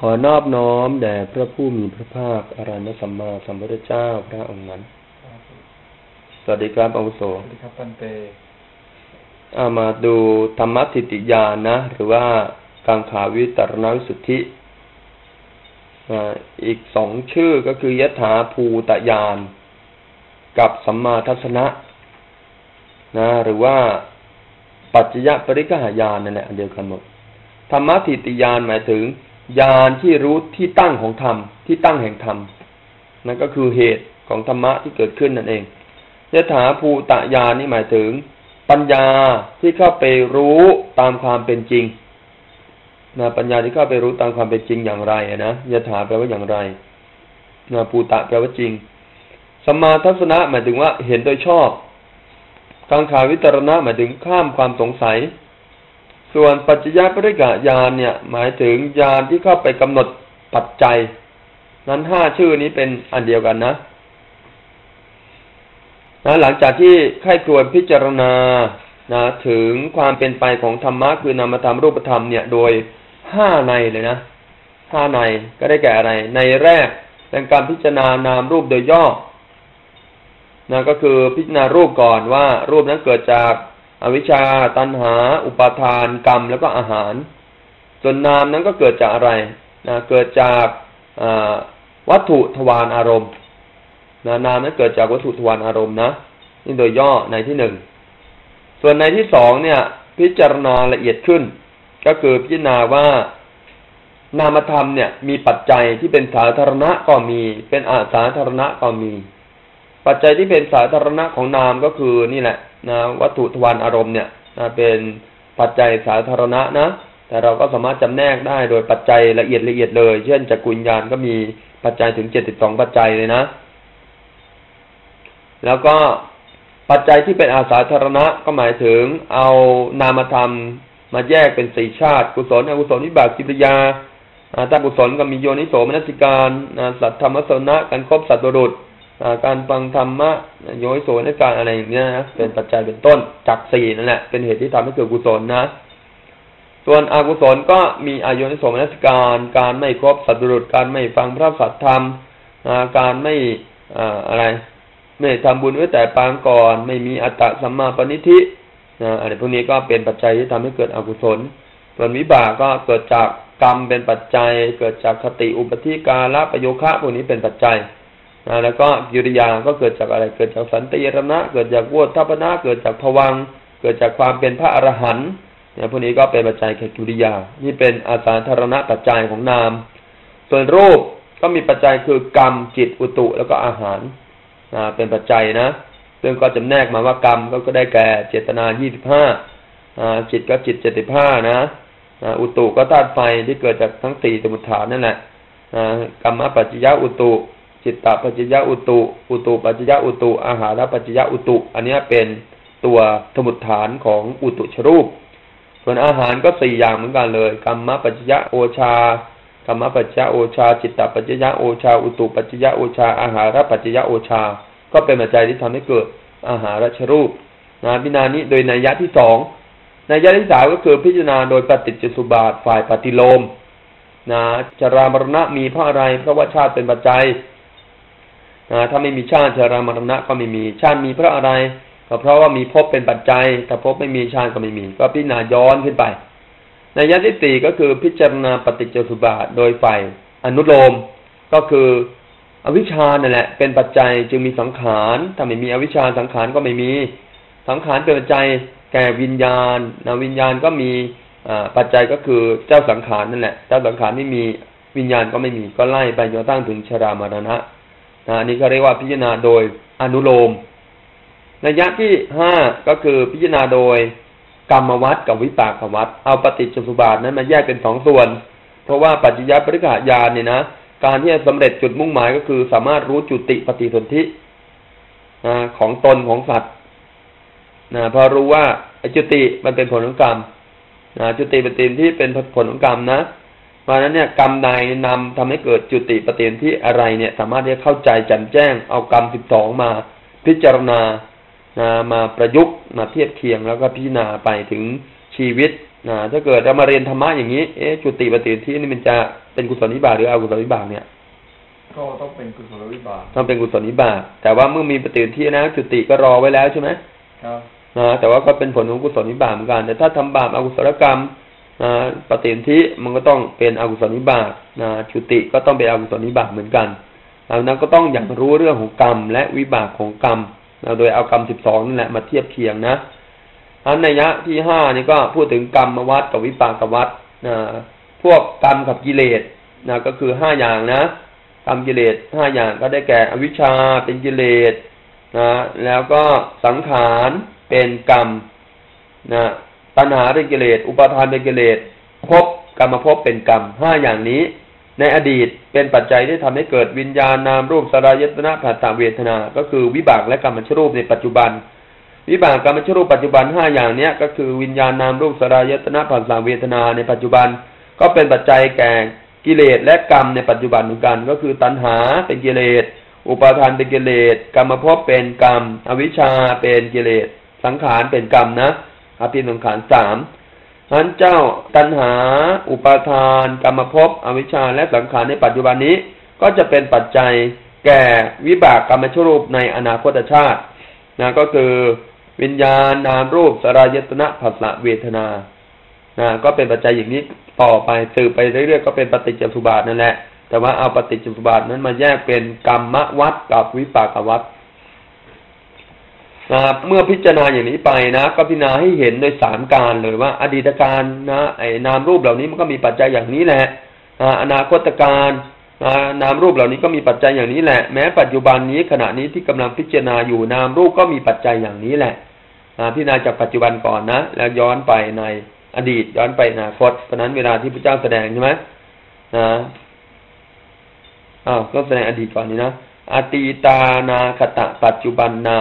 ขอนอบน้อมแด่พระผู้มีพระภาคอรันตสัมมาสัมพุทธเจ้าพระองค์นั้น สวัสดีครับอาวุโสสวัสดีครับปันเตอามาดูธรรมทิติยานนะหรือว่ากังขาวิตรณวิสุทธิอ่าอีกสองชื่อก็คือยถาภูตยาน กับสัมมาทัศนะนะ หรือว่าปัจจยปริกหายานนั่นแหละเดียวกันหมดธรรมทิติยานหมายถึง ญาณที่รู้ที่ตั้งของธรรม ที่ตั้งแห่งธรรมนั่นก็คือเหตุของธรรมะที่เกิดขึ้นนั่นเองยถาภูตญาณนี่หมายถึง ปัญญาที่เข้าไปรู้ตามความเป็นจริงนะปัญญาที่เข้าไปรู้ตามความเป็นจริงอย่างไรนะยถาแปลว่าอย่างไรนะภูตะแปลว่าจริงสมมาทัศนะหมายถึงว่าเห็นโดยชอบกังขาวิตรณะหมายถึงข้ามความสงสัย ส่วนปัจจยปริกะญาณเนี่ย หมายถึงญาณที่เข้าไปกำหนดปัจจัย นั้นห้าชื่อนี้เป็นอันเดียวกันนะนะหลังจากที่ไข้ครวญพิจารณานะถึงความเป็นไปของธรรมะคือนามธรรมรูปธรรมเนี่ยโดยห้าในเลยนะห้าในก็ได้แก่อะไร ในแรกเป็นการพิจารณานามรูปโดยย่อนะก็คือพิจารณารูปก่อนว่ารูปนั้นเกิดจาก อวิชชา ตัณหา อุปาทานกรรมแล้วก็อาหาร ส่วนนามนั้นก็เกิดจากอะไรนะเกิดจากวัตถุทวารอารมณ์นะนามนั้นเกิดจากวัตถุทวารอารมณ์นะนี่โดยย่อในที่หนึ่งส่วนในที่สองเนี่ย พิจารณาละเอียดขึ้น ก็คือพิจารณาว่านามธรรมเนี่ย มีปัจจัยที่เป็นสาธารณะก็มี เป็นอาสาธารณะก็มี ปัจจัยที่เป็นสาธารณะของนามก็คือนี่แหละ นะวัตถุทวารอารมณ์เนี่ยนะเป็นปัจจัยสาธารณะนะ แต่เราก็สามารถจำแนกได้โดยปัจจัยละเอียดละเอียดเลย เช่นจักรุญญาณก็มีปัจจัยถึงเจ็ดสิบสองปัจจัยเลยนะ แล้วก็ปัจจัยที่เป็นอาสาธารณะก็หมายถึงเอานามธรรมมาแยกเป็นสี่ชาติ กุศลอกุศลวิบากกิริยาถ้ากุศลก็มีโยนิโสมนสิการสัตธรรมสนะการครบสัตว์บุรุษ การฟังธรรมะโยนโสนการอะไรอย่างเงี้ยนะเป็นปัจจัยเป็นต้นจากสี่นั่นแหละเป็นเหตุที่ทำให้เกิดกุศลนะ ส่วนอกุศลก็มีอายุนิโสมนสิการการไม่ครบสัตว์บุรุษการไม่ฟังพระสัตธรรมการไม่อะไร ไม่ทำบุญไว้แต่ปางก่อน ไม่มีอัตตะสัมมาปณิธินะอะไรพวกนี้ก็เป็นปัจจัยที่ทำให้เกิดอกุศล ส่วนวิบากก็เกิดจากกรรมเป็นปัจจัย เกิดจากคติอุปธิกาละประโยคะพวกนี้เป็นปัจจัย นะแล้วก็กิริยาก็เกิดจากอะไร เกิดจากสันติยรณะ เกิดจากวทัพนะเกิดจากภวัง เกิดจากความเป็นพระอรหันต์เนี่ยพวกนี้ก็เป็นปัจจัยแก่กิริยา นี่เป็นอาสาธารณะปัจจัยของนาม ส่วนรูปก็มีปัจจัยคือกรรมจิตอุตุแล้วก็อาหารเป็นปัจจัยนะซึ่งก็จำแนกมาว่ากรรมก็ได้แก่เจตนายี่สิบห้าจิตก็จิตเจ็ดสิบห้านะอุตุก็ธาตุไฟที่เกิดจากทั้งสี่สมุทฐานนั่นแหละกรรมปัจจยะอุตุ จิตตปัจจยะอุตุอุตุปัจจยะอุตุอาหารปัจจยะอุตุ อันนี้เป็นตัวสมุทฐานของอุตุชรูป ส่วนอาหารก็สี่อย่างเหมือนกันเลยกรรมปัจจยะโอชากรรมปัจจยโอชา จิตตปัจจยะโอชา อุตุปัจจยะโอชา อาหารปัจจยะโอชา ก็เป็นปัจจัยที่ทำให้เกิดอาหารชรูปนะพินานี้โดยนัยยะที่สองนัยยะที่สามก็คือพิจารณาโดยปฏิจจสุบาทฝ่ายปฏิโลมนะจรามรณะมีเพราะอะไรเพราะว่าชาติเป็นปัจจัย นะถ้าไม่มีชาติจรามรณะก็ไม่มีชาติมีเพราะอะไร ก็เพราะว่ามีภพเป็นปัจจัยถ้าภพไม่มีชาติก็ไม่มี ก็พิจารณาย้อนขึ้นไปในยะที่สี่ก็คือพิจารณาปฏิจจสุบาทโดยฝ่ายอนุโลมก็คืออวิชชานั่นแหละ เป็นปัจจัยจึงมีสังขารถ้าไม่มีอวิชชาสังขารก็ไม่มี สังขารเป็นปัจจัยแก่วิญญาณนะวิญญาณก็มีปัจจัยก็คือเจ้าสังขารนั่นแหละ เจ้าสังขารไม่มีวิญญาณก็ไม่มีก็ไล่ไปจนตั้งถึงชรามรณะ นะนี่ก็เรียกว่าพิจารณาโดยอนุโลมในยะที่ห้าก็คือพิจารณาโดยกรรมวัดกับวิปากวัดเอาปฏิจจสุบาทนั้นมาแยกเป็นสองส่วน เพราะว่าปัจจยปริกาญาณเนี่ยนะการที่จะสำเร็จจุดมุ่งหมายก็คือ สามารถรู้จุติปฏิสนธิของตนของสัตว์นะพอรู้ว่าจุติมันเป็นผลของกรรมนะจุติปฏิสนธิเป็นผลของกรรมนะ เพราะนั้นเนี่ยกรรมใดนำทำให้เกิดจุติปฏิสนธิอะไรเนี่ย สามารถที่จะเข้าใจแจ่มแจ้ง เอากรรมสิบสองมาพิจารณานะมาประยุกต์มาเทียบเคียงแล้วก็พิจารณาไปถึงชีวิตนะถ้าเกิดเรามาเรียนธรรมะอย่างนี้เอ๊ะจุติปฏิทินี่มันจะเป็นกุศลวิบากหรืออกุศลวิบากเนี่ยก็ต้องเป็นกุศลวิบากต้องเป็นกุศลวิบากแต่ว่าเมื่อมีปฏิทินะจุติก็รอไว้แล้วใช่ไหมครับนะแต่ว่าก็เป็นผลของกุศลวิบากเหมือนกันแต่ถ้าทำบาปอกุศลกรรม นะปฏิทิมันก็ต้องเป็นอกุศลวิบากนะจุติก็ต้องเป็นอกุศลวิบากเหมือนกันดังนั้นก็ต้องอย่างรู้เรื่องของกรรม และวิบากของกรรมนะโดยเอากรรมสิบสองนั่นแหละมาเทียบเคียงนะอันในยะที่ห้านี่ก็พูดถึงกรรมวัดกับวิปากวัดนะพวกกรรมกับกิเลสนะก็คือห้าอย่างนะกรรมกิเลสห้าอย่างก็ได้แก่อวิชชาเป็นกิเลสนะแล้วก็สังขารเป็นกรรมนะ ตัณหาเป็นกิเลส อุปาทานเป็นกิเลสภพกรรมภพเป็นกรรมห้าอย่างนี้ ในอดีตเป็นปัจจัยที่ทำให้เกิดวิญญาณนามรูปสลายตนะผัสสะเวทนา ก็คือวิบากและกรรมชรูปในปัจจุบัน วิบากกรรมชรูปปัจจุบันห้าอย่างเนี้ยก็คือวิญญาณนามรูปสลายตนะผัสสะเวทนาในปัจจุบัน ก็เป็นปัจจัยแก่กิเลสและกรรมในปัจจุบันเหมือนกัน ก็คือตัณหาเป็นกิเลส อุปาทานเป็นกิเลส กรรมภพเป็นกรรม อวิชชาเป็นกิเลส สังขารเป็นกรรมนะ อภิสังขารสามนั้นเจ้าตัณหา อุปาทาน กรรมภพอวิชชาและสังขารในปัจจุบันนี้ ก็จะเป็นปัจจัยแก่วิบากกรรมชรูปในอนาคตชาตินะก็คือวิญญาณนามรูปสรายตนะผัสสะเวทนานะก็เป็นปัจจัยอย่างนี้ต่อไปสืบไปเรื่อยๆก็เป็นปฏิจจสุบาทนั่นแหละ แต่ว่าเอาปฏิจจสุบาทนั้นมาแยกเป็นกรรมวัดกับวิปากวัด นะเมื่อพิจารณาอย่างนี้ไปนะ ก็พิจารณาให้เห็นโดยสามการเลยว่า อดีตการนะไอ้นามรูปเหล่านี้มันก็มีปัจจัยอย่างนี้แหละอนาคตการนามรูปเหล่านี้ก็มีปัจจัยอย่างนี้แหละ แม้ปัจจุบันนี้ขณะนี้ที่กำลังพิจารณาอยู่นามรูปก็มีปัจจัยอย่างนี้แหละพิจารณาจากปัจจุบันก่อนนะ แล้วย้อนไปในอดีตย้อนไปอนาคตเพราะนั้นเวลาที่พระเจ้าแสดงใช่ไหมนะอ้าวก็แสดงอดีตก่อนนี้นะอตีตานาคตะปัจจุบันนา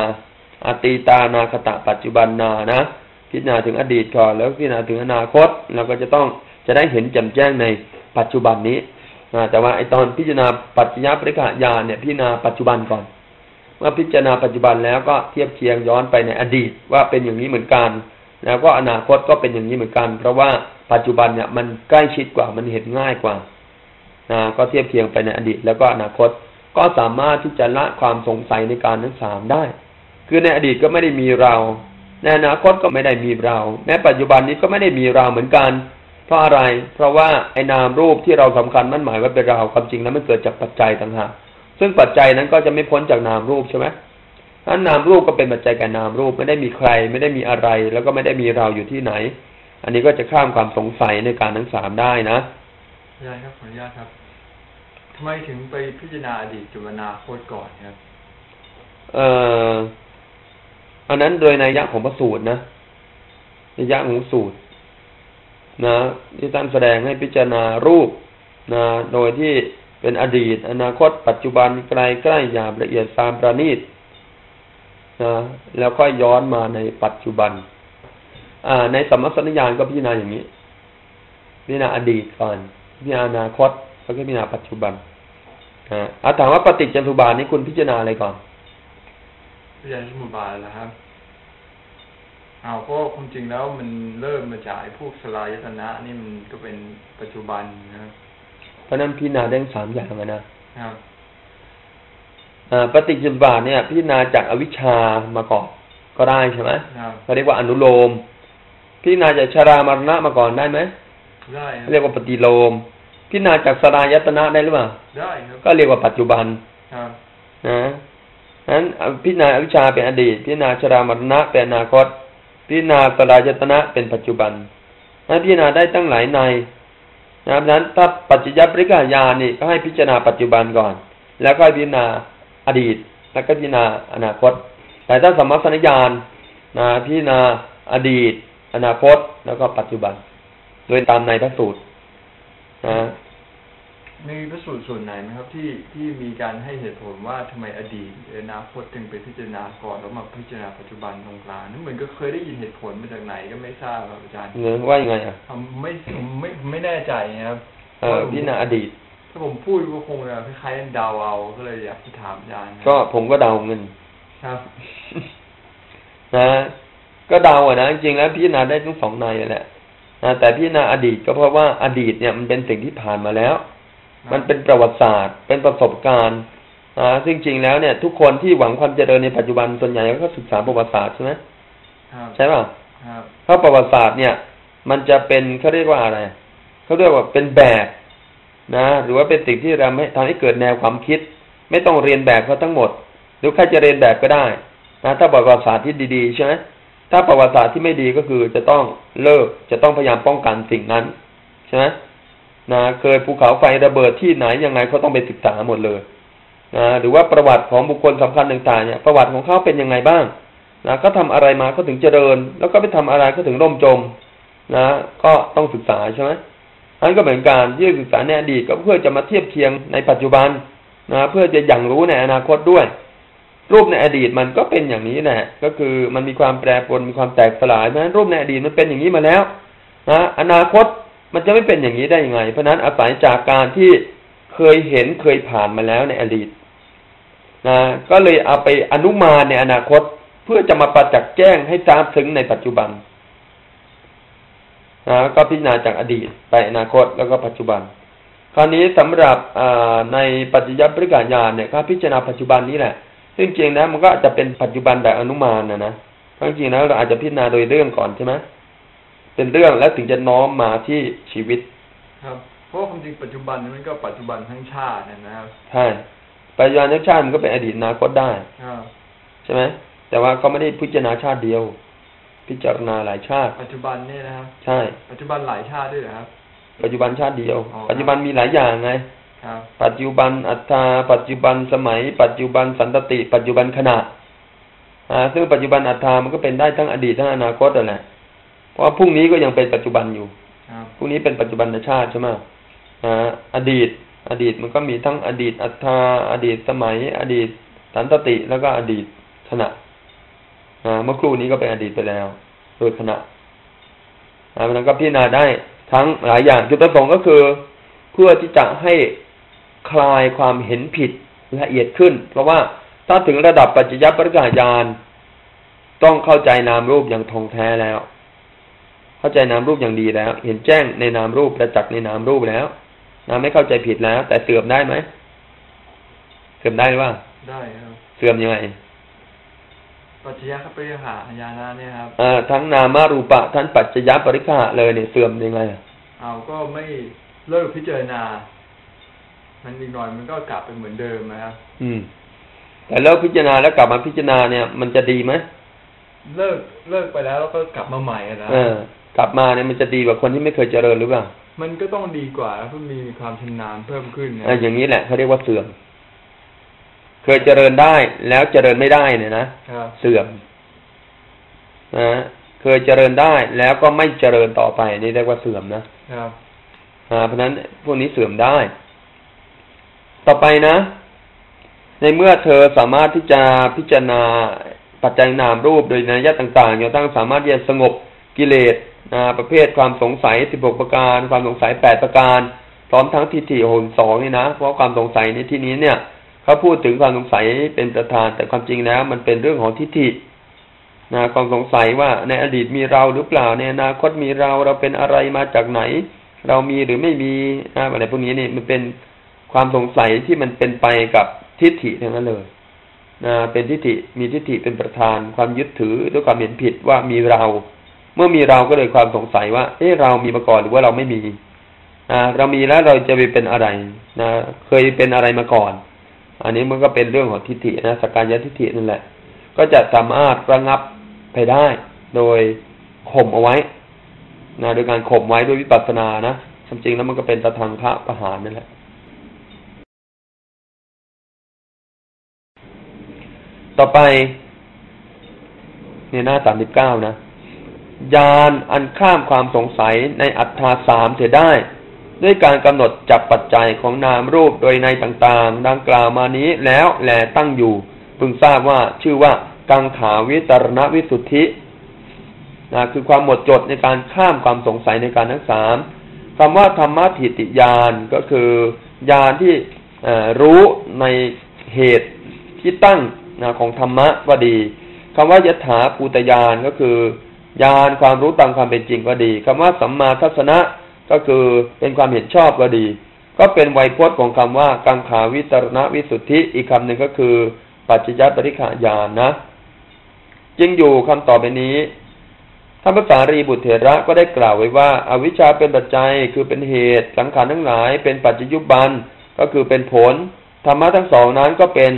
อตีตานาคตะปัจจุบันนานะพิจารณาถึงอดีตก่อนแล้วพิจารณาถึงอนาคตเราก็จะต้องจะได้เห็นแจ่มแจ้งในปัจจุบันนี้แต่ว่าไอตอนพิจารณาปัจจยปริกะญาเนี่ยพิจารณาปัจจุบันก่อน เมื่อพิจารณาปัจจุบันแล้วก็เทียบเคียงย้อนไปในอดีตว่าเป็นอย่างนี้เหมือนกันแล้วก็อนาคตก็เป็นอย่างนี้เหมือนกัน เพราะว่าปัจจุบันเนี่ยมันใกล้ชิดกว่ามันเห็นง่ายกว่านะก็เทียบเคียงไปในอดีต แล้วก็อนาคตก็สามารถที่จะละความสงสัยในการทั้งสามได้ คือในอดีตก็ไม่ได้มีเรา ในอนาคตก็ไม่ได้มีเรา แม้ปัจจุบันนี้ก็ไม่ได้มีเราเหมือนกัน เพราะอะไร เพราะว่าไอ้นามรูปที่เราสำคัญมั่นหมายว่าเป็นเราความจริงแล้วมันเกิดจากปัจจัยต่างหากซึ่งปัจจัยนั้นก็จะไม่พ้นจากนามรูปใช่ไหมนั้นนามรูปก็เป็นปัจจัยแก่นามรูปไม่ได้มีใคร ไม่ได้มีอะไร แล้วก็ไม่ได้มีเราอยู่ที่ไหน อันนี้ก็จะข้ามความสงสัยในการทั้งสามได้นะอาจารย์ครับขออนุญาตครับทำไมถึงไปพิจารณาอดีตจุอนาคตก่อนครับ เอ่อ อันนั้นโดยในยะของพระสูตรนะนัยะของสูตร นะ ที่ท่านแสดงให้พิจารณารูปนะโดยที่เป็นอดีต อนาคต ปัจจุบันไกลใกล้หยาบละเอียดตามประณีตนะแล้วค่อยย้อนมาในปัจจุบัน อ่า ในสมมติสัญญาณก็พิจารณาอย่างนี้ พิจารณาอดีตก่อนพิจารณาอนาคตแล้วก็พิจารณาปัจจุบันอ่าถามว่าปฏิจจสมุปบาทนี้คุณพิจารณาอะไรก่อน พิจารณาสมุปบาทแล้วครับเอาก็ความจริงแล้วมันเริ่มมาจากไอ้พวกสลายตนะนี่มันก็เป็นปัจจุบันนะครับเพราะนั้นพิจารณาได้สามอย่างนะครับปฏิจจสมุปบาทเนี่ยพิจารณาจากอวิชชามาก่อนก็ได้ใช่ไหมเขาเรียกว่าอนุโลม พิจารณาจากชารามรณะมาก่อนได้ไหมได้เรียกว่าปฏิโลม พิจารณาจากสลายตนะได้หรือเปล่าได้ครับก็เรียกว่าปัจจุบันนะ นั้นพิจารณาอวิชชาเป็นอดีต พิจารณาชรามรณะเป็นอนาคต พิจารณาสลายตนะเป็นปัจจุบันนั้นพิจารณาได้ตั้งหลายในนะครับนั้นถ้าปัจจยปริกายานี่ก็ให้พิจารณาปัจจุบันก่อน แล้วก็พิจารณาอดีต แล้วก็พิจารณาอนาคต แต่ถ้าสมมติสัญญาณนะพิจารณาอดีต อนาคตแล้วก็ปัจจุบัน โดยตามในพระสูตรนะ มีพระสูตรส่วนไหนไหมครับที่ที่มีการให้เหตุผลว่าทำไมอดีตอนาคตถึงไปพิจารณาก่อนแล้วมาพิจารณาปัจจุบันตรงกลางนั่นเหมือนก็เคยได้ยินเหตุผลมาจากไหนก็ไม่ทราบครับอาจารย์เงว่ายังไงอะไม่ไม่ไม่แน่ใจครับเออพิจารณาอดีต ถ้าผมพูดก็คงจะคล้ายๆเดาเอาก็เลยอยากถามอาจารย์ก็ผมก็เดาเงินครับนะก็เดาอะนะจริงๆแล้วพิจารณาได้ทั้งสองในแหละนะแต่พิจารณาอดีตก็เพราะว่าอดีตเนี่ยมันเป็นสิ่งที่ผ่านมาแล้ว มันเป็นประวัติศาสตร์ เป็นประสบการณ์อ่าซึ่งจริงแล้วเนี่ย ทุกคนที่หวังความเจริญในปัจจุบันส่วนใหญ่ก็ศึกษาประวัติศาสตร์ใช่ไหมครับใช่ป่ะครับเพราะประวัติศาสตร์เนี่ย มันจะเป็นเขาเรียกว่าอะไรเขาเรียกว่าเป็นแบบนะ หรือว่าเป็นสิ่งที่เราไม่ทำให้เกิดแนวความคิด ไม่ต้องเรียนแบบเขาทั้งหมด หรือใครจะเรียนแบบก็ได้นะถ้าประวัติศาสตร์ที่ดีๆใช่ไหมถ้าประวัติศาสตร์ที่ไม่ดีก็คือจะต้องเลิกจะต้องพยายามป้องกันสิ่งนั้นใช่ไหม นะเคยภูเขาไฟระเบิดที่ไหนยังไงเขาต้องไปศึกษาหมดเลยนะหรือว่าประวัติของบุคคลสำคัญต่างๆเนี่ยประวัติของเขาเป็นยังไงบ้างนะเขาทาอะไรมาเขาถึงเจริญ แล้วก็ไปทำอะไรเขาถึงร่มจมนะก็ต้องศึกษาใช่ไหมอันก็เหมือนกันที่ศึกษาในอดีตก็เพื่อจะมาเทียบเคียงในปัจจุบันนะเพื่อจะอย่างรู้ในอนาคตด้วย รูปในอดีตมันก็เป็นอย่างนี้แหละก็คือมันมีความแปรปรวนมีความแตกสลายเพราะฉะนั้นรูปในอดีตมันเป็นอย่างนี้มาแล้วนะอนาคต มันจะไม่เป็นอย่างนี้ได้ยังไง เพราะนั้นอาศัยจากการที่เคยเห็นเคยผ่านมาแล้วในอดีตนะก็เลยเอาไปอนุมานในอนาคตเพื่อจะมาประจักษ์แจ้งให้ทราบถึงในปัจจุบันนะก็พิจารณาจากอดีตไปอนาคตแล้วก็ปัจจุบัน คราวนี้สำหรับในปัจจยปริกาญาณเนี่ยครับพิจารณาปัจจุบันนี้แหละ ซึ่งจริงนะมันก็อาจจะเป็นปัจจุบันแบบอนุมานนะนะทั้งจริงแล้วเราอาจจะพิจารณาโดยเรื่องก่อนใช่ไหม เป็นเรื่องแล้วถึงจะน้อมมาที่ชีวิต ครับเพราะความจริงปัจจุบันมันก็ปัจจุบันทั้งชาตินะนะครับใช่ปัจจุบันทั้งชาติมันก็เป็นอดีตอนาคตได้ครับใช่ไหมแต่ว่าเขาไม่ได้พิจารณาชาติเดียว พิจารณาหลายชาติ ปัจจุบันเนี่ยนะครับใช่ ปัจจุบันหลายชาติด้วยเหรอครับ ปัจจุบันชาติเดียวอ๋อปัจจุบันมีหลายอย่างไงครับปัจจุบันอัตตาปัจจุบันสมัย ปัจจุบันสันตติ ปัจจุบันขณะอ่าซึ่งปัจจุบันอัตตามันก็เป็นได้ทั้งอดีตทั้งอนาคตนั่นแหละ เพราะว่าพรุ่งนี้ก็ยังเป็นปัจจุบันอยู่ครับพรุ่งนี้เป็นปัจจุบันชาติใช่ไหมอ่าอดีต อดีตมันก็มีทั้งอดีตอัตตาอดีตสมัย อดีตสันตติแล้วก็อดีตขณะอ่าเมื่อครู่นี้ก็เป็นอดีตไปแล้ว โดยขณะอ่ามันก็พิจารณาได้ทั้งหลายอย่างจุดประสงค์ก็คือ เพื่อที่จะให้คลายความเห็นผิดละเอียดขึ้น เพราะว่าถ้าถึงระดับปัจจยปริกาญาณต้องเข้าใจนามรูปอย่างทองแท้แล้ว เข้าใจนามรูปอย่างดีแล้ว เห็นแจ้งในนามรูปประจักษ์ในนามรูปแล้วนะไม่เข้าใจผิดแล้ว แต่เสื่อมได้ไหมเสื่อมได้หรือว่าได้ครับเสื่อมยังไงปัจจยคปริหาญาณะเนี่ยครับเอ่อทั้งนามารูปะทั้งปัจจยปริกาเลยเนี่ยเสื่อมยังไงอะเอาก็ไม่เลิกพิจารณา มันอีกหน่อยมันก็กลับไปเหมือนเดิมนะครับอืม แต่เลิกพิจารณาแล้วกลับมาพิจารณาเนี่ย มันจะดีไหมเลิกเลิกไปแล้วแล้วก็กลับมาใหม่อะนะเออ กลับมาเนี่ยมันจะดีกว่าคนที่ไม่เคยเจริญหรือเปล่า มันก็ต้องดีกว่าเพราะมีความชำนาญเพิ่มขึ้นนะอะอย่างนี้แหละเขาเรียกว่าเสื่อม เคยเจริญได้แล้วเจริญไม่ได้เนี่ยนะครับเสื่อมนะเคยเจริญได้แล้วก็ไม่เจริญต่อไปนี่เรียกว่าเสื่อมนะครับอ่าเพราะฉะนั้นพวกนี้เสื่อมได้ ต่อไปนะ ในเมื่อเธอสามารถที่จะพิจารณาปัจจัยนามรูปโดยนัยยะต่างๆจนตั้งสามารถที่จะสงบกิเลส นะประเภทความสงสัยสิบหกประการ ความสงสัยแปดประการ พร้อมทั้งทิฏฐิโหนสองนี่นะ เพราะความสงสัยในที่นี้เนี่ยเขาพูดถึงความสงสัยเป็นประธาน แต่ความจริงแล้ว มันเป็นเรื่องของทิฏฐินะความสงสัยว่าในอดีตมีเราหรือเปล่าในอนาคตมีเราเราเป็นอะไรมาจากไหน เรามีหรือไม่มีนะอะไรพวกนี้นี่มันเป็นความสงสัยที่มันเป็นไปกับทิฏฐิทั้งนั้นเลยนะเป็นทิฏฐิมีทิฏฐิเป็นประธาน ความยึดถือด้วยความเห็นผิดว่ามีเรา เมื่อมีเราก็เลยความสงสัยว่า เอ๊ะเรามีมาก่อนหรือว่าเราไม่มีนะเรามีแล้วเราจะไปเป็นอะไรนะเคยเป็นอะไรมาก่อน อันนี้มันก็เป็นเรื่องของทิฏฐินะสกกายทิฏฐินั่นแหละ ก็จะสามารถระงับไปได้ โดยข่มเอาไว้นะโดยการข่มไว้ด้วยวิปัสสนานะความจริงแล้วมันก็เป็นตะทางพระประหารนั่นแหละต่อไปในหน้าสามสิบเก้านะ ยานอันข้ามความสงสัยในอัตถาสามเสียได้ ด้วยการกำหนดจับปัจจัยของนามรูปโดยในต่างๆ ดังกล่าวมานี้แล้วแลตั้งอยู่ พึงทราบว่าชื่อว่ากังขาวิจารณวิสุทธินะคือความหมดจดในการข้ามความสงสัยในการทั้งสามคำว่าธรรมะถิติยานก็คือญาณที่รู้ในเหตุที่ตั้งนะของธรรมะว่าดีคำว่ายถาภูตยานก็คือ ญาณความรู้ตามความเป็นจริงก็ดีคำว่าสัมมาทัศนะก็คือเป็นความเห็นชอบก็ดี ก็เป็นไวยพจน์ของคำว่ากังขาวิตรณวิสุทธิอีกคำหนึ่งก็คือ ปัจจยปริขายานนะ จึงอยู่คำต่อไปนี้ท่านพระสารีบุตรเถระก็ได้กล่าวไว้ว่าอาวิชชาเป็นปัจจัยคือเป็นเหตุ สังขารทั้งหลาย เป็นปัจจยุบันก็คือเป็นผลธรรมะทั้งสองนั้นก็เป็น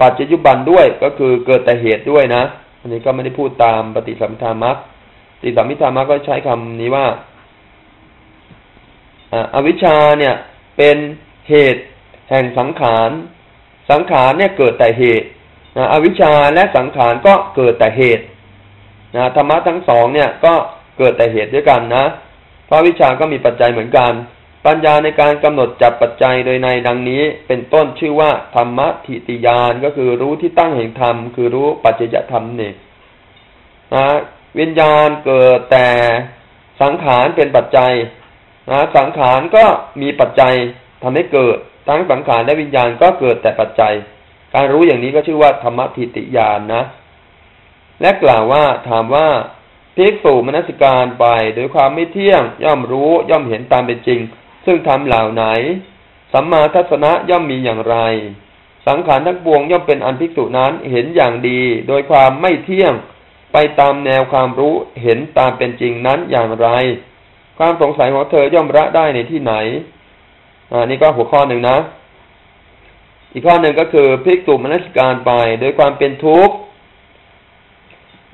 ปัจจยุบันด้วยก็คือเกิดแต่เหตุด้วยนะ นนี้ก็ไม่ได้พูดตามปฏิสัมพิธามัคปฏิสัมพิธามัคก็ใช้คำนี้ว่าอวิชชาเนี่ย เป็นเหตุแห่งสังขาร สังขารเนี่ยเกิดแต่เหตุนะอวิชชาและสังขารก็เกิดแต่เหตุนะธรรมะทั้งสองเนี่ยก็เกิดแต่เหตุด้วยกันนะ เพราะวิชาก็มีปัจจัยเหมือนกัน ปัญญาในการกำหนดจับปัจจัยโดยในดังนี้ เป็นต้นชื่อว่าธรรมทิติยานก็คือรู้ที่ตั้งแห่งธรรมคือรู้ปัจจยธรรมนี่นะวิญญาณเกิดแต่สังขารเป็นปัจจัยนะสังขารก็มีปัจจัยทำให้เกิด ทั้งสังขารและวิญญาณก็เกิดแต่ปัจจัย การรู้อย่างนี้ก็ชื่อว่าธรรมทิติยานนะ และกล่าวว่าถามว่าภิกษุมนสิการไปโดยความไม่เที่ยงย่อมรู้ย่อมเห็นตามเป็นจริง ซึ่งทำเหล่าไหน สัมมาทัศนะย่อมมีอย่างไร สังขารทั้งปวงย่อมเป็นอันภิกษุนั้นเห็นอย่างดี โดยความไม่เที่ยงไปตามแนวความรู้เห็นตามเป็นจริงนั้นอย่างไร ความสงสัยของเธอย่อมระได้ในที่ไหนอ่านี่ก็หัวข้อหนึ่งนะ อีกข้อหนึ่งก็คือภิกษุมนสิการไป โดยความเป็นทุกข์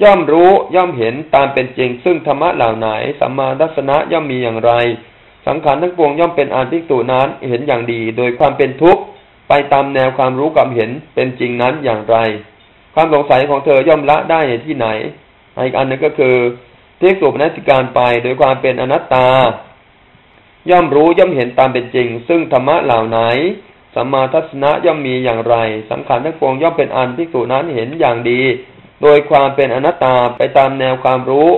ย่อมรู้ย่อมเห็นตามเป็นจริง ซึ่งธรรมะเหล่าไหนสัมมาทัศนะย่อมมีอย่างไร สังขารทั้งปวงย่อมเป็นอาทิสุนั้นเห็นอย่างดี โดยความเป็นทุกข์ไปตามแนวความรู้ความเห็นเป็นจริงนั้นอย่างไร ความสงสัยของเธอย่อมละได้ในที่ไหน อีกอันนึงก็คือเทกสุปนัสิการไปโดยความเป็นอนัตตา ย่อมรู้ย่อมเห็นตามเป็นจริง ซึ่งธรรมะเหล่าไหนสัมมาทัศนะย่อมมีอย่างไร สังขารทั้งปวงย่อมเป็นอันที่สุนั้นเห็นอย่างดี โดยความเป็นอนัตตาไปตามแนวความรู้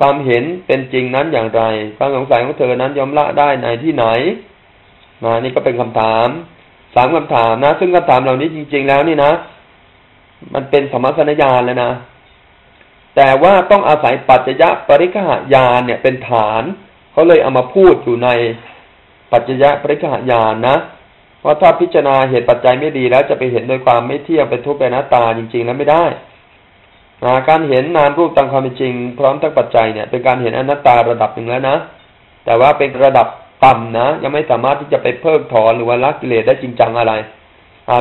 ความเห็นเป็นจริงนั้นอย่างไร ความสงสัยของเธอนั้นยอมละได้ในที่ไหนมานี่ก็เป็นคำถามสามคำถามนะ ซึ่งคำถามเหล่านี้จริง ๆ แล้วนี่นะ มันเป็นสมสัญญาณแล้วนะ แต่ว่าต้องอาศัยปัจจยปริฆหายานเนี่ยเป็นฐานเขาเลยเอามาพูดอยู่ในปัจจยปริฆหายานนะเพราะถ้าพิจารณาเหตุปัจจัยไม่ดีแล้วจะไปเห็นโดยความไม่เที่ยงเป็นทุกข์เป็นหน้าตาจริง ๆ แล้วไม่ได้ การเห็นนามรูปตามความเป็นจริง พร้อมทั้งปัจจัยเนี่ยเป็นการเห็นอนัตตาระดับหนึ่งแล้วนะ แต่ว่าเป็นระดับต่ำนะ ยังไม่สามารถที่จะไปเพิกถอนหรือว่าละกิเลสได้จริงจังอะไร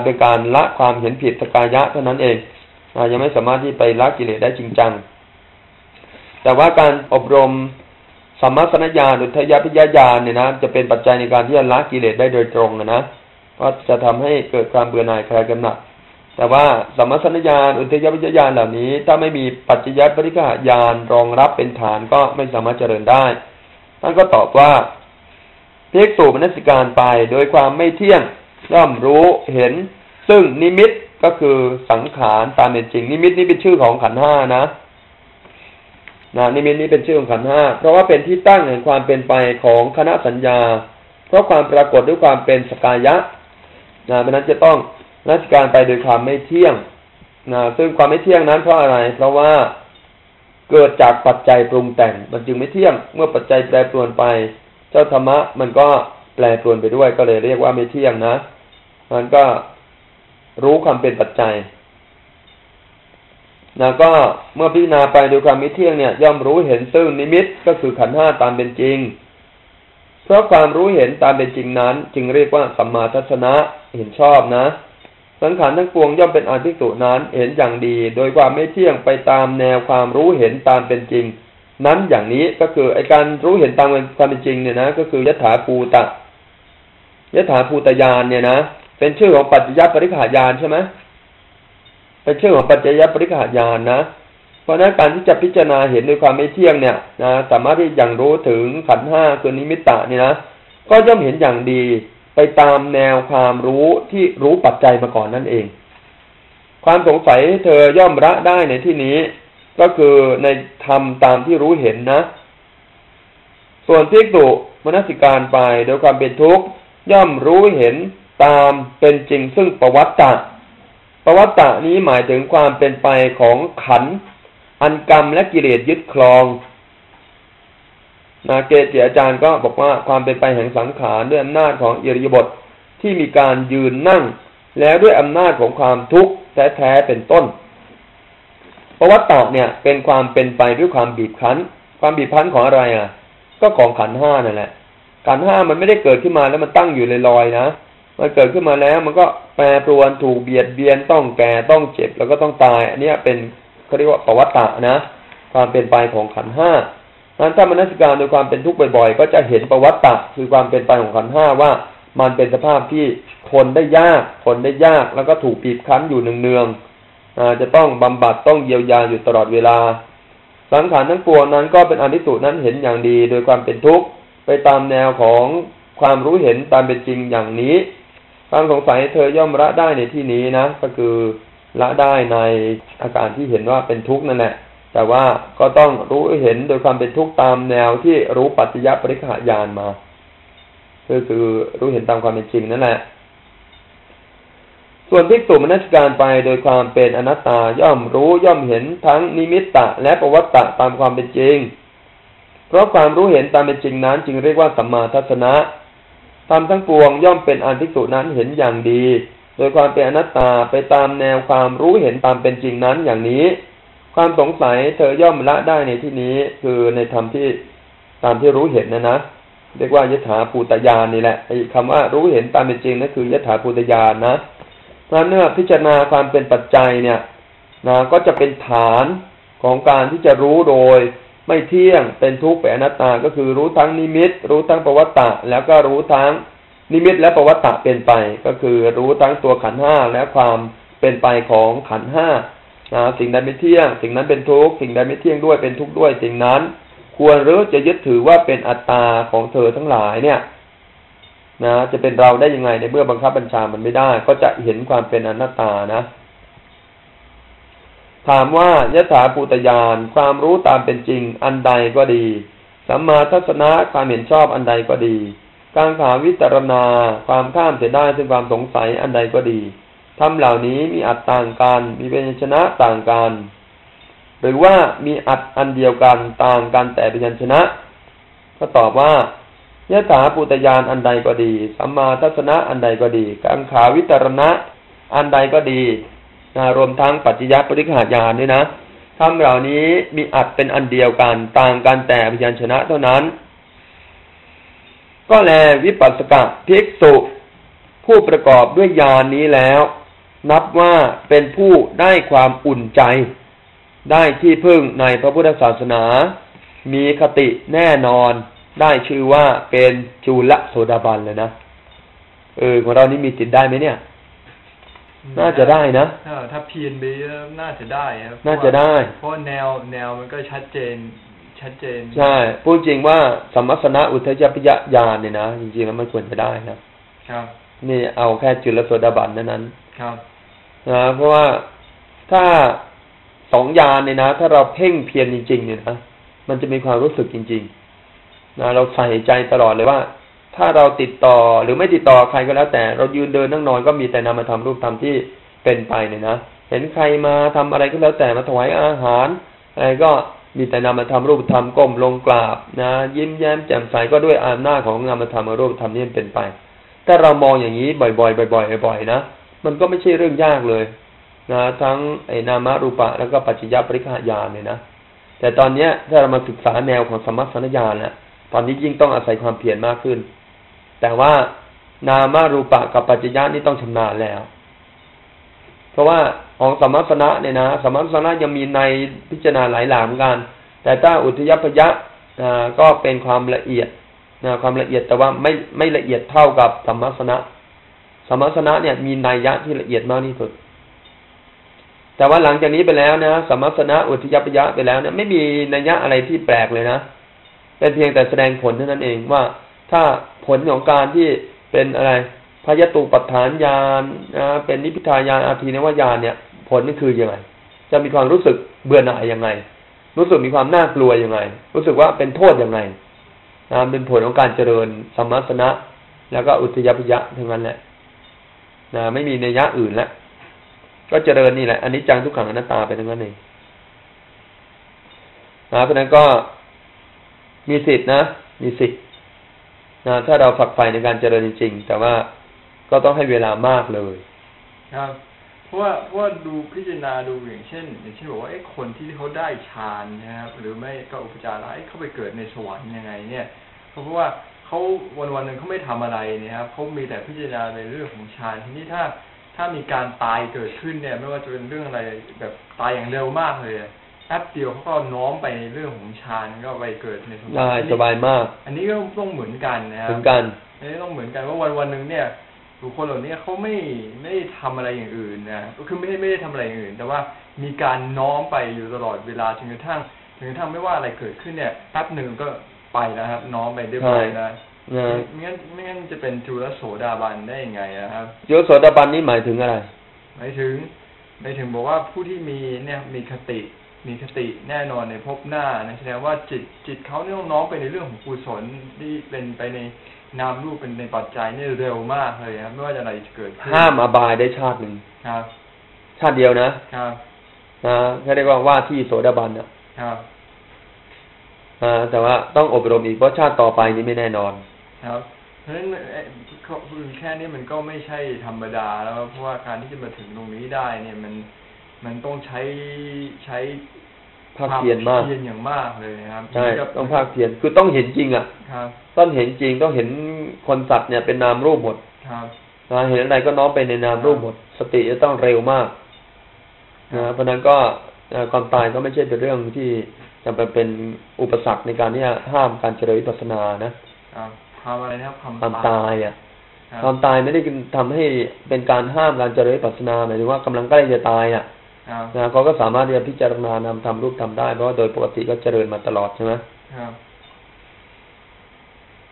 เป็นการละความเห็นผิดสกายะเท่านั้นเองยังไม่สามารถที่ไปละกิเลสได้จริงจัง แต่ว่าการอบรมสมมสนญาณอุทยาพิยญาณเนี่ยนะจะเป็นปัจจัยในการที่จะละกิเลสได้โดยตรงนะ ก็จะทำให้เกิดความเบื่อหน่ายคลายกำหนัด แต่ว่าสมสัญญาณอุทยวิจญาณเหล่านี้ ถ้าไม่มีปัจจยปริฆายานรองรับเป็นฐานก็ไม่สามารถเจริญได้ท่านก็ตอบว่าภิกษุมนสิการไปโดยความไม่เที่ยงย่อมรู้เห็น ซึ่งนิมิตก็คือสังขารตามเป็นจริง นิมิตนี้เป็นชื่อของขันธ์ห้านะนะนิมิตนี้เป็นชื่อของขันธ์ห้าเพราะว่าเป็นที่ตั้งแห่งความเป็นไปของฆนสัญญา เพราะความปรากฏด้วยความเป็นสกายะนะเพราะนั้นจะต้อง มนสิการไปโดยความไม่เที่ยงนะซึ่งความไม่เที่ยงนั้นเพราะอะไร เพราะว่าเกิดจากปัจจัยปรุงแต่ง มันจึงไม่เที่ยง เมื่อปัจจัยแปรปรวนไป เจ้าธรรมะมันก็แปรปรวนไปด้วย ก็เลยเรียกว่าไม่เที่ยงนะ มันก็รู้ความเป็นปัจจัยนะก็เมื่อพิจารณาไปโดยความไม่เที่ยงเนี่ย ย่อมรู้เห็นซึ่งนิมิตก็คือขันห้าตามเป็นจริง เพราะความรู้เห็นตามเป็นจริงนั้น จึงเรียกว่าสัมมาทัศนะเห็นชอบนะ สังขารทั้งปวงย่อมเป็นอาทิสุนั้นเห็นอย่างดี โดยความไม่เที่ยงไปตามแนวความรู้เห็นตามเป็นจริง นั้นอย่างนี้ก็คือไอการรู้เห็นตามความเป็นจริงเนี่ยนะ ก็คือยถาภูตะยถาภูตยานเนี่ยนะเป็นชื่อของปัจจยปริขายานใช่ไหมเป็นชื่อของปัจจยปริขายานนะ เพราะนั้นการที่จะพิจารณาเห็นด้วยความไม่เที่ยงเนี่ยนะสามารถที่ยังรู้ถึงขันห้าคือนิมิตตะนี่นะก็ย่อมเห็นอย่างดี ไปตามแนวความรู้ที่รู้ปัจจัยมาก่อนนั่นเอง ความสงสัยเธอย่อมละได้ในที่นี้ ก็คือในธรรมตามที่รู้เห็นนะ ส่วนที่ตุมนสิการไปโดยความเป็นทุกข์ย่อมรู้เห็นตามเป็นจริงซึ่งประวัติตะประวัติตะนี้หมายถึงความเป็นไปของขัน อันกรรมและกิเลสยึดครอง นาเกจิอาจารย์ก็บอกว่าความเป็นไปแห่งสังขารด้วยอำนาจของอิริยาบถทที่มีการยืนนั่ง แล้วด้วยอำนาจของความทุกข์แท้ๆเป็นต้นปวัตตะเนี่ย เป็นความเป็นไปด้วยความบีบคั้น ความบีบคั้นของอะไรอะ ก็ของขันห้านั่นแหละขันห้ามันไม่ได้เกิดขึ้นมาแล้วมันตั้งอยู่ลอยๆนะมันเกิดขึ้นมาแล้วมันก็แปรปรวนถูกเบียดเบียนต้องแก่ต้องเจ็บแล้วก็ต้องตาย อันนี้เป็นเขาเรียกว่าปวัตตะนะ ความเป็นไปของขันห้า นั้นถ้ามนสิการโดยความเป็นทุกข์บ่อยๆ ก็จะเห็นประวัติตะคือความเป็นไปของขันห้าว่ามันเป็นสภาพที่ทนได้ยากทนได้ยากแล้วก็ถูกปีบคั้นอยู่เนืองๆจะต้องบำบัดต้องเยียวยาอยู่ตลอดเวลา สังขารทั้งปวงนั้นก็เป็นอนิสุนั้นเห็นอย่างดี โดยความเป็นทุกข์ไปตามแนวของความรู้เห็นตามเป็นจริงอย่างนี้ ความสงสัยเธอย่อมละได้ในที่นี้นะ ก็คือละได้ในอาการที่เห็นว่าเป็นทุกข์นั่นแหละ แต่ว่าก็ต้องรู้เห็นโดยความเป็นทุกข์ตามแนวที่รู้ปัจจยปริขายานมาก็คือรู้เห็นตามความเป็นจริงนั่นแหละ ส่วนทิกษุมนัสการไปโดยความเป็นอนัตตาย่อมรู้ย่อมเห็นทั้งนิมิตตะและประวัตตะตามความเป็นจริง เพราะความรู้เห็นตามเป็นจริงนั้น จึงเรียกว่าสัมมาทัศนะทำทั้งปวงย่อมเป็นอันทิกษุนั้นเห็นอย่างดี โดยความเป็นอนัตตาไปตามแนวความรู้เห็นตามเป็นจริงนั้นอย่างนี้ ความสงสัยเธอย่อมละได้ในที่นี้คือในธรรมที่ตามที่รู้เห็นนะนะเรียกว่ายถาภูตยานนี่แหละไอ้คำว่ารู้เห็นตามเป็นจริงนั่นคือยถาภูตยานนะเพราะเนื่อพิจารณาความเป็นปัจจัยเนี่ยนะก็จะเป็นฐานของการที่จะรู้โดย ไม่เที่ยงเป็นทุกข์เป็นอนัตตาก็คือรู้ทั้งนิมิต รู้ทั้งประวัตตะ แล้วก็รู้ทั้งนิมิตและประวัตตะเป็นไป ก็คือรู้ทั้งตัวขันห้าและความเป็นไปของขันห้า นะสิ่งใดไม่เที่ยง สิ่งนั้นเป็นทุกข์สิ่งใดไม่เที่ยงด้วยเป็นทุกข์ด้วย สิ่งนั้น ควรหรือจะยึดถือว่าเป็นอัตตาของเธอทั้งหลายเนี่ย นะ จะเป็นเราได้ยังไงในเมื่อบังคับบัญชามันไม่ได้ ก็จะเห็นความเป็นอนัตตานะ ถามว่ายถาภูตยานความรู้ตามเป็นจริงอันใดก็ดีสัมมาทัศนะความเห็นชอบอันใดก็ดี การขาวิตรณาความข้ามเสียได้ซึ่งความสงสัยอันใดก็ดี ธรรมเหล่านี้มีอัดต่างกัน มีเป็นชนะต่างกัน หรือว่ามีอัดอันเดียวกันต่างกันแต่เป็นชนะ ก็ตอบว่ายะถาปุตยานอันใดก็ดี สัมมาทัศนะอันใดก็ดี กังขาวิตรณะอันใดก็ดีรวมทั้งปัจจยปริฆาญาณด้วยนะธรรมเหล่านี้มีอัดเป็นอันเดียวกัน ต่างกันแต่พยัญชนะเท่านั้น ก็แลวิปัสสกะภิกษุผู้ประกอบด้วยญาณนนี้แล้ว นับว่าเป็นผู้ได้ความอุ่นใจ ได้ที่พึ่งในพระพุทธศาสนา มีคติแน่นอน ได้ชื่อว่าเป็นจุลโสดาบันเลยนะ เออ ของเรานี่มีติดได้ไหมเนี่ย น่าจะได้นะถ้าเพียนไปน่าจะได้ครับ น่าจะได้ เพราะแนวแนวมันก็ชัดเจนชัดเจน ใช่ พูดจริงว่าสมัสนะอุทยพยญาณเนี่ยนะ จริงๆแล้วมันควรจะได้ครับครับ นี่เอาแค่จุลโสดาบันนั้นนั้นครับ นะเพราะว่าถ้าสองยานเนี่ยนะ ถ้าเราเพ่งเพียรจริง ๆ เนี่ยนะมันจะมีความรู้สึกจริง ๆ นะเราใส่ใจตลอดเลยว่า ถ้าเราติดต่อหรือไม่ติดต่อใครก็แล้วแต่ เรายืนเดินนั่งนอนก็มีแต่นามธรรมรูปธรรมที่เป็นไปเนี่ยนะเห็นใครมาทำอะไรก็แล้วแต่มาถวายอาหารอะไรก็มีแต่นามธรรมรูปธรรมก้มลงกราบนะ ยิ้มแย้มแจ่มใสก็ด้วยอำนาจของนามธรรมรูปธรรมนี่เป็นไปถ้าเรามองอย่างนี้บ่อยๆบ่อยๆบ่อยๆนะ มันก็ไม่ใช่เรื่องยากเลยนะทั้งไอ้นามารูปะแล้วก็ปัจจยปริฆายานเนี่ยนะแต่ตอนเนี้ยถ้าเรามาศึกษาแนวของสมัสัญญาณแล้วตอนนี้ยิ่งต้องอาศัยความเพียรมากขึ้น แต่ว่านามารูปะกับปัจจยานี่ต้องชำนาญแล้ว เพราะว่าของสมัสนะเนี่ยนะสมัสนะยังมีในพิจารณาหลายหลามกัน แต่ถ้าอุทยพยะก็เป็นความละเอียดนะความละเอียดแต่ว่าไม่ไม่ละเอียดเท่ากับสมัสนะ สมัสนะเนี่ยมีนัยยะที่ละเอียดมากที่สุด แต่ว่าหลังจากนี้ไปแล้วนะสมัสนะอุทยปยะไปแล้วเนี่ยไม่มีนัยยะอะไรที่แปลกเลยนะเป็นเพียงแต่แสดงผลเท่านั้นเองว่า ถ้าผลของการที่เป็นอะไรพยตุปัฏฐานญาณนะเป็นนิพพิทายานอาทีนวายานเนี่ย ผลนี่คือยังไง จะมีความรู้สึกเบื่อหน่ายยังไง รู้สึกมีความน่ากลัวยังไง รู้สึกว่าเป็นโทษยังไงนะเป็นผลของการเจริญสมัสนะ แล้วก็อุทยพยะทั้งนั้นแหละ นะไม่มีในยะอื่นแล้วก็เจริญนี่แหละอันนี้จังทุกขังอนัตตาไปทั้งนั้นเองนะเพราะนั้นก็มีสิทธินะ มีสิทธินะถ้าเราฝักใฝ่ในการเจริญจริงๆแต่ว่าก็ต้องให้เวลามากเลย ครับ เพราะว่าเพราะว่าดูพิจารณาดูอย่างเช่น อย่างเช่นบอกว่าไอ้คนที่เขาได้ฌานนะครับหรือไม่ก็อุปจาระเขาไปเกิดในสวรรค์ยังไง เนี่ยเพราะว่า เขาวันวันหนึ่งเขาไม่ทำอะไรนะครับเขามีแต่พิจารณาในเรื่องของฌานทีนี้ถ้าถ้ามีการตายเกิดขึ้นเนี่ย ไม่ว่าจะเป็นเรื่องอะไรแบบตายอย่างเร็วมากเลยแอปเดียวเขาก็น้อมไปในเรื่องของฌานก็ไปเกิดในสวรรค์ได้สบายมาก อันนี้ก็ต้องเหมือนกันนะครัเหบมือนกันอันนี้ต้องเหมือนกันว่าวันวันหนึ่งเนี่ยบุคคลเหล่านี้เขาไม่ไม่ได้ทำอะไรอย่างอื่นนะก็คือไม่ได้ไม่ได้ทำอะไรอย่างอื่น แต่ว่ามีการน้อมไปอยู่ตลอดเวลาจนกระทั่งจนกระทั่งไม่ว่าอะไรเกิดขึ้นเนี่ยแป๊บหนึ่งก็ ไปแล้วครับ น้อมไปเรียบร้อยแล้วนะไม่งั้นไม่งั้นจะเป็นจุลโสดาบันได้ยังไงนะครับโยโสดาบันนี่หมายถึงอะไร หมายถึงหมายถึงบอกว่าผู้ที่มีเนี่ยมีคติมีคติแน่นอนในภพหน้านะแสดงว่าจิตจิตเขาเนี่ยต้องน้อมไปในเรื่องของกุศลที่เป็นไปในนามรูปเป็นในปัจจัยนี่เร็วมากเลยครับไม่ว่าจะอะไรจะเกิดขึ้นห้ามอบายได้ชาติหนึ่งครับ ชาติเดียวนะครับนะเขาเรียกว่าว่าที่โสดาบันอะครับ อ่าแต่ว่าต้องอบรมอีกเพราะชาติต่อไปนี้ไม่แน่นอน ครับ เพราะฉะนั้นเอ่อคือแค่นี้มันก็ไม่ใช่ธรรมดาแล้วเพราะว่าการที่จะมาถึงตรงนี้ได้เนี่ยมันมันต้องใช้ใช้ภาคเพียรมากเพียรอย่างมากเลยนะครับใช่เหมืนกับต้องภาคเพียรคือต้องเห็นจริงอะครับต้องเห็นจริงต้องเห็นคนสัตว์เนี่ยเป็นนามรูปหมดครับนะเห็นอะไรก็น้อมไปในนามรูปหมด สติจะต้องเร็วมากนะเพราะฉะนั้นก็เอ่อความตายก็ไม่ใช่เป็นเรื่องที่ จะไปเป็นอุปสรรคในการที่จะห้ามการเจริญวิปัสสนานะครับความอะไรนะครับความความตายอะครับความตายไม่ได้ทำให้เป็นการห้ามการเจริญวิปัสสนาหมายถึงว่ากำลังใกล้จะตายอะครับนะเขาก็สามารถที่จะพิจารณานำทำรูปทำได้เพราะว่าโดยปกติก็เจริญมาตลอดใช่ไหมครับ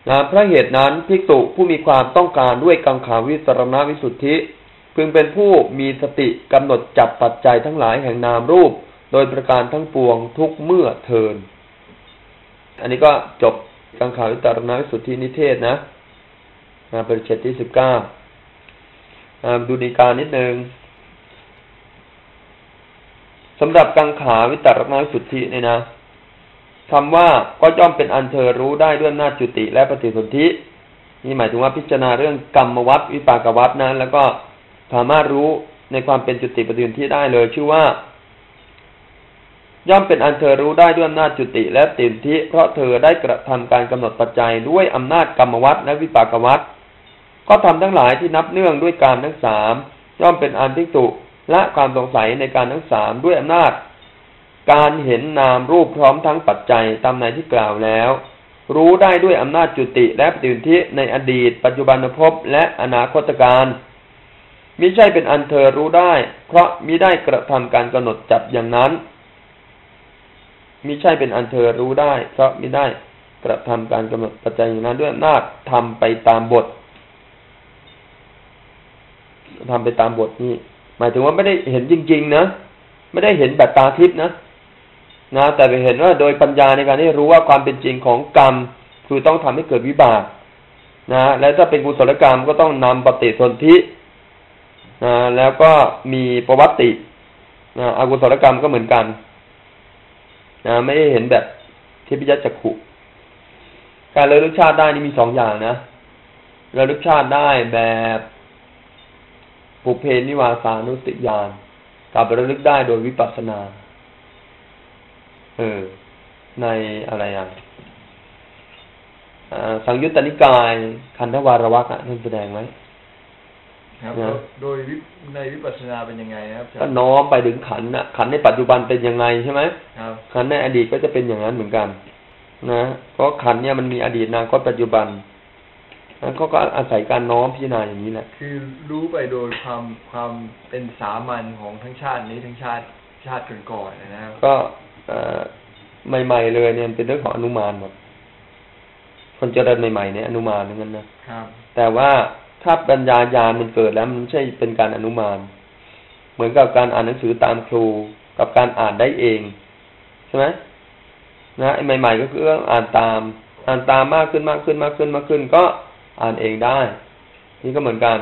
นะเพราะเหตุนั้นภิกษุผู้มีความต้องการด้วยกังขาวิสรณวิสุทธิ พึงเป็นผู้มีสติกำหนดจับปัจจัยทั้งหลายแห่งนามรูป โดยประการทั้งปวงทุกเมื่อเทิน อันนี้ก็จบกังขาวิตรณวิสุทธินิเทศนะนะเป็นเชตที่สิบเก้าดูดีการนิดนึงสำหรับกังขาวิตรณวิสุทธิเนี่ยนะคำว่าก็ย่อมเป็นอันเธอรู้ได้ด้วยอำนาจุติและปฏิสนธินี่หมายถึงว่าพิจารณาเรื่องกรรมวัฏวิปากวัฏนะ แล้วก็สามารถรู้ในความเป็นจุติปฏิสนธิได้เลย ชื่อว่า ย่อมเป็นอันเธอรู้ได้ด้วยอำนาจจุติและปฏิสนธิ เพราะเธอได้กระทำการกำหนดปัจจัยด้วยอำนาจกรรมวัฏและวิปากวัฏก็ทำทั้งหลายที่นับเนื่องด้วยการทั้งสามย่อมเป็นอันทิกตุและความสงสัยในการทั้งสามด้วยอำนาจ การเห็นนามรูปพร้อมทั้งปัจจัยตามในที่กล่าวแล้ว รู้ได้ด้วยอำนาจจุติและปฏิสนธิในอดีต ปัจจุบันภพและอนาคตการมิใช่เป็นอันเธอรู้ได้ เพราะมิได้กระทำการกำหนดจับอย่างนั้น มิใช่เป็นอันเธอรู้ได้ เพราะมิได้กระทำการกำหนดปัจจัยอย่างนั้นด้วยอำนาจทำไปตามบททำไปตามบทนี้หมายถึงว่าไม่ได้เห็นจริง ๆ นะไม่ได้เห็นแบบตาทิพย์นะนะ แต่ไปเห็นว่าโดยปัญญาในการที่รู้ว่าความเป็นจริงของกรรม คือต้องทำให้เกิดวิบากนะ และถ้าเป็นกุศลกรรมก็ต้องนำปฏิสนธินะแล้วก็มีประวัตินะอกุศลกรรมก็เหมือนกัน นะไม่ได้เห็นแบบทิพยจักขุการระลึกชาติได้นี่มีสองอย่างนะระลึกชาติได้แบบปุเพนิวาสานุสติญาณกับระลึกได้โดยวิปัสสนา เออ ในอะไรอะสังยุตตนิกาย คันธวารวักอะท่านแสดงไว้ ครับนะโดยวิปในวิปัสสนาเป็นยังไงครับอาจารก็ย์น้อมไปถึงขันธ์น่ะขันธ์ในปัจจุบันเป็นยังไงใช่ไหมครับขันธ์ในอดีตก็จะเป็นอย่างนั้นเหมือนกันนะเพราะขันธ์เนี่ยมันมีอดีตอนาคตปัจจุบันนั้นเขาก็อาศัยการน้อมพิจารณาอย่างนี้แหละ คือรู้ไปโดยความความเป็นสามัญของทั้งชาตินี้ทั้งชาติชาติก่อนๆนะครับ ก็เอ่อใหม่ๆเลยเนี่ยมันเป็นเรื่องของอนุมานหมดคนเจริญใหม่ๆเนี่ยอนุมานทั้งนั้นนะครับ แต่ว่า ถ้าปัญญาญาณมันเกิดแล้วมันไม่ใช่เป็นการอนุมาน เหมือนกับการอ่านหนังสือตามครู กับการอ่านได้เองใช่ไหมนะไอ้ใหม่ ๆ ก็คืออ่านตาม อ่านตามมากขึ้นมากขึ้นมากขึ้นมากขึ้น ก็อ่านเองได้ นี่ก็เหมือนกัน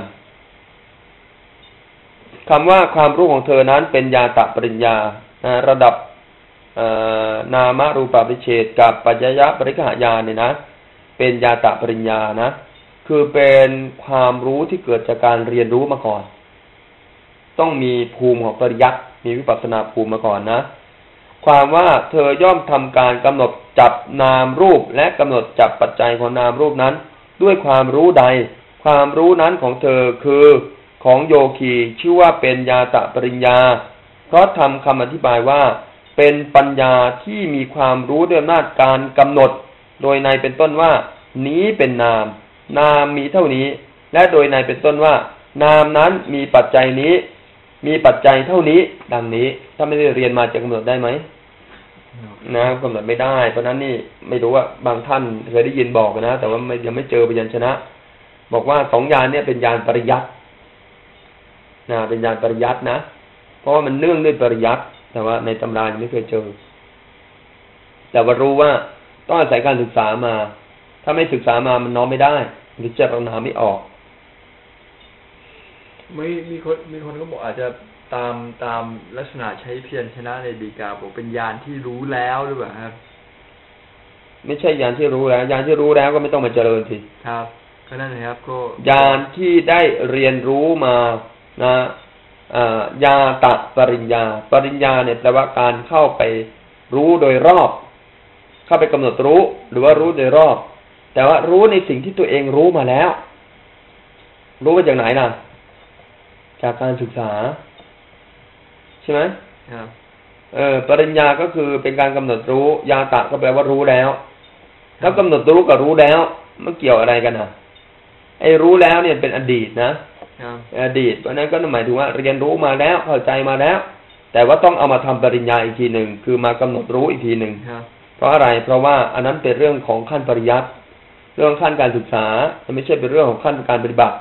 คำว่าความรู้ของเธอนั้นเป็นยาตะปริญญานะระดับนามารูปปริเฉดกับปัจจยปริกหายานเนี่ยนะ เป็นยาตะปริญญานะ คือเป็นความรู้ที่เกิดจากการเรียนรู้มาก่อน ต้องมีภูมิของปริยัติมีวิปัสสนาภูมิมาก่อนนะ ความว่าเธอย่อมทำการกำหนดจับนามรูปและกำหนดจับปัจจัยของนามรูปนั้น ด้วยความรู้ใด ความรู้นั้นของเธอคือของโยคีชื่อว่าเป็นยาตะปริญญา เพราะทำคำอธิบายว่า เป็นปัญญาที่มีความรู้ด้วยอำนาจการกำหนด โดยในเป็นต้นว่า นี้เป็นนาม นามมีเท่านี้ และโดยในเป็นต้นว่า นามนั้นมีปัจจัยนี้ มีปัจจัยเท่านี้ ดังนี้ ถ้าไม่ได้เรียนมาจะกำหนดได้ไหมนะกำหนดไม่ได้ เพราะนั้นนี่ไม่รู้ว่าบางท่านเคยได้ยินบอกนะ แต่ว่ายังไม่เจอพยัญชนะ บอกว่าสองยานเนี่ยเป็นยานปริยัตินะเป็นยานปริยัตินะ เพราะว่ามันเนื่องด้วยปริยัติแต่ว่าในตำรายังไม่เคยเจอ แต่ว่ารู้ว่าต้องอาศัยการศึกษามา ถ้าไม่ศึกษามามันน้อมไม่ได้ หรือจะรณาไม่ออก ไม่มีคนมีคนก็บอกอาจจะตามตามลักษณะใช้เพียรชนะในดีกาบอกเป็นยานที่รู้แล้วหรือเปล่าครับ ไม่ใช่ยานที่รู้แล้วยานที่รู้แล้วก็ไม่ต้องมาเจริญสิครับก็นั่นนะครับก็ยานที่ได้เรียนรู้มานะยาตะปริญญา ปริญญาเนี่ยแปลว่าการเข้าไปรู้โดยรอบ เข้าไปกำหนดรู้ หรือว่ารู้โดยรอบ แต่ว่ารู้ในสิ่งที่ตัวเองรู้มาแล้ว รู้มาจากไหนล่ะ จากการศึกษา ใช่ไหมครับเออปริญญาก็คือเป็นการกำหนดรู้ ยาตะก็แปลว่ารู้แล้วแล้วกำหนดรู้กับรู้แล้วมันเกี่ยวอะไรกันอะ ไอ้รู้แล้วเนี่ยเป็นอดีตนะครับอดีตเพราะนั้นก็หมายถึงว่าเรียนรู้มาแล้วเข้าใจมาแล้ว แต่ว่าต้องเอามาทำปริญญาอีกทีหนึ่งคือมากำหนดรู้อีกทีหนึ่งครับเพราะอะไรเพราะว่าอันนั้นเป็นเรื่องของขั้นปริยัติ เรื่องขั้นการศึกษามันไม่ใช่เป็นเรื่องของขั้นการปฏิบัติ